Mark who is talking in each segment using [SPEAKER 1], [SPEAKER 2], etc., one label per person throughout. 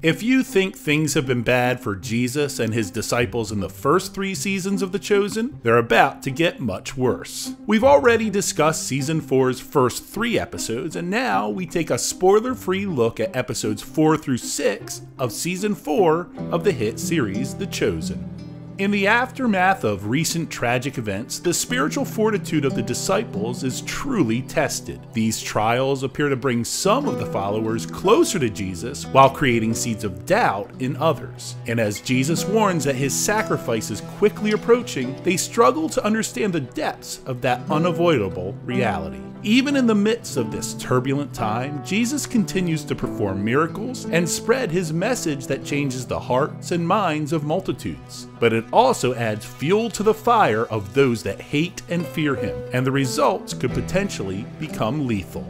[SPEAKER 1] If you think things have been bad for Jesus and his disciples in the first three seasons of The Chosen, they're about to get much worse. We've already discussed season 4's first three episodes, and now we take a spoiler free look at episodes 4 through 6 of season 4 of the hit series The Chosen. In the aftermath of recent tragic events, the spiritual fortitude of the disciples is truly tested. These trials appear to bring some of the followers closer to Jesus while creating seeds of doubt in others. And as Jesus warns that his sacrifice is quickly approaching, they struggle to understand the depths of that unavoidable reality. Even in the midst of this turbulent time, Jesus continues to perform miracles and spread his message that changes the hearts and minds of multitudes. But it also adds fuel to the fire of those that hate and fear him, and the results could potentially become lethal.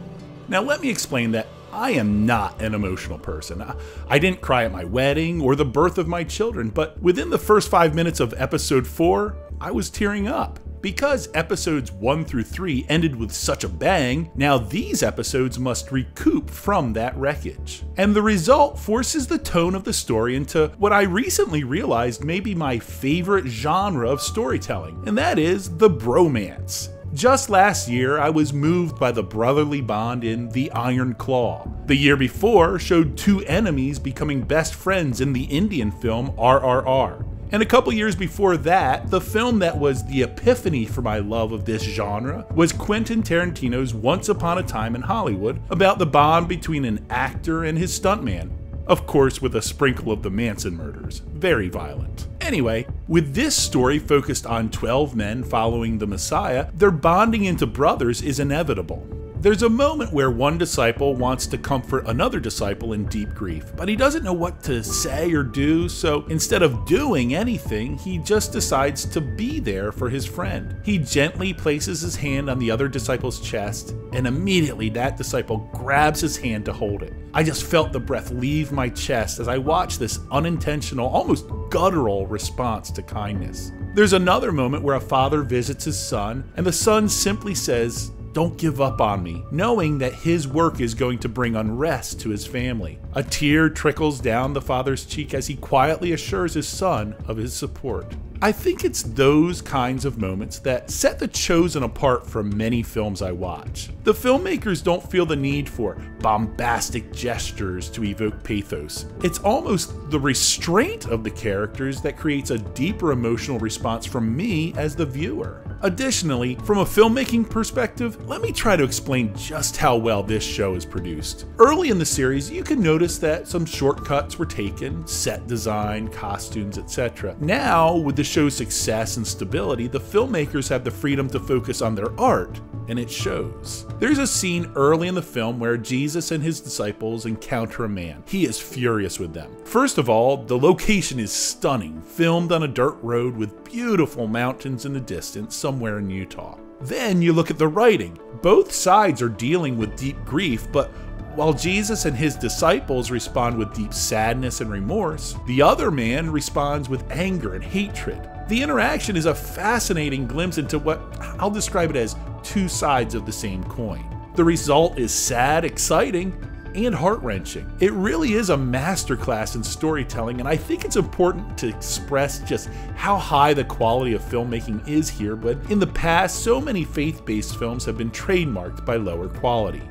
[SPEAKER 1] Now, let me explain that I am not an emotional person. I didn't cry at my wedding or the birth of my children, but within the first five minutes of episode 4, I was tearing up. Because episodes 1 through 3 ended with such a bang, now these episodes must recoup from that wreckage. And the result forces the tone of the story into what I recently realized may be my favorite genre of storytelling, and that is the bromance. Just last year, I was moved by the brotherly bond in The Iron Claw. The year before showed two enemies becoming best friends in the Indian film RRR. And a couple years before that, the film that was the epiphany for my love of this genre was Quentin Tarantino's Once Upon a Time in Hollywood about the bond between an actor and his stuntman. Of course, with a sprinkle of the Manson murders. Very violent. Anyway, with this story focused on 12 men following the Messiah, their bonding into brothers is inevitable. There's a moment where one disciple wants to comfort another disciple in deep grief, but he doesn't know what to say or do, so instead of doing anything, he just decides to be there for his friend. He gently places his hand on the other disciple's chest, and immediately that disciple grabs his hand to hold it. I just felt the breath leave my chest as I watched this unintentional, almost guttural response to kindness. There's another moment where a father visits his son, and the son simply says, don't give up on me, knowing that his work is going to bring unrest to his family. A tear trickles down the father's cheek as he quietly assures his son of his support. I think it's those kinds of moments that set The Chosen apart from many films I watch. The filmmakers don't feel the need for bombastic gestures to evoke pathos. It's almost the restraint of the characters that creates a deeper emotional response from me as the viewer. Additionally, from a filmmaking perspective, let me try to explain just how well this show is produced. Early in the series, you can notice that some shortcuts were taken, set design, costumes, etc. Now, with the show's success and stability, the filmmakers have the freedom to focus on their art, and it shows. There's a scene early in the film where Jesus and his disciples encounter a man. He is furious with them. First of all, the location is stunning, filmed on a dirt road with beautiful mountains in the distance somewhere in Utah. Then you look at the writing. Both sides are dealing with deep grief, but while Jesus and his disciples respond with deep sadness and remorse, the other man responds with anger and hatred. The interaction is a fascinating glimpse into what I'll describe it as two sides of the same coin. The result is sad, exciting, and heart wrenching. It really is a masterclass in storytelling, and I think it's important to express just how high the quality of filmmaking is here. But in the past, so many faith based films have been trademarked by lower quality.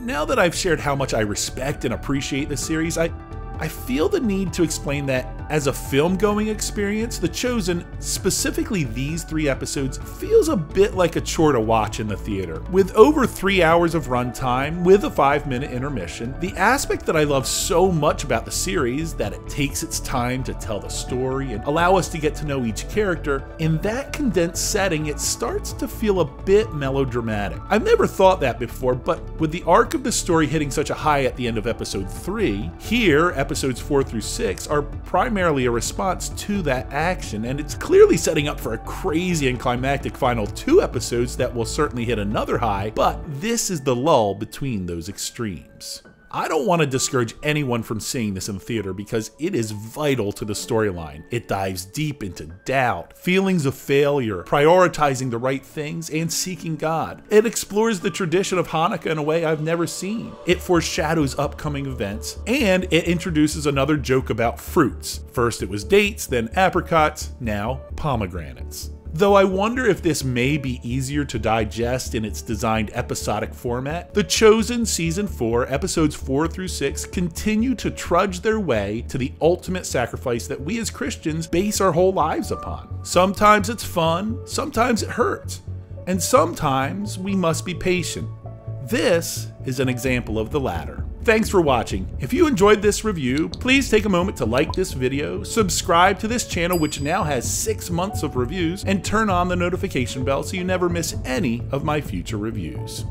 [SPEAKER 1] Now that I've shared how much I respect and appreciate the series, I, I feel the need to explain that as a film going experience, The Chosen, specifically these three episodes, feels a bit like a chore to watch in the theater. With over three hours of runtime, with a five minute intermission, the aspect that I love so much about the series, that it takes its time to tell the story and allow us to get to know each character, in that condensed setting, it starts to feel a bit melodramatic. I've never thought that before, but with the arc of the story hitting such a high at the end of episode 3, here, episodes 4 through 6 are primarily primarily a response to that action, and it's clearly setting up for a crazy and climactic final two episodes that will certainly hit another high, but this is the lull between those extremes. I don't want to discourage anyone from seeing this in the theater because it is vital to the storyline. It dives deep into doubt, feelings of failure, prioritizing the right things, and seeking God. It explores the tradition of Hanukkah in a way I've never seen. It foreshadows upcoming events, and it introduces another joke about fruits. First it was dates, then apricots, now pomegranates. Though I wonder if this may be easier to digest in its designed episodic format, The Chosen Season 4, Episodes 4 through 6 continue to trudge their way to the ultimate sacrifice that we as Christians base our whole lives upon. Sometimes it's fun, sometimes it hurts, and sometimes we must be patient. This is an example of the latter. Thanks for watching. If you enjoyed this review, please take a moment to like this video, subscribe to this channel which now has 6 months of reviews, and turn on the notification bell so you never miss any of my future reviews.